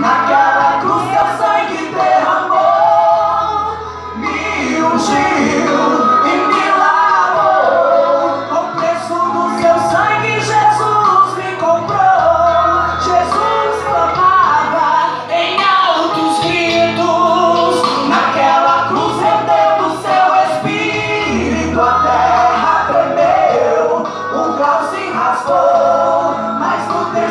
Naquela cruz teu sangue derramou, me ungiu. se raspou, mas no tempo.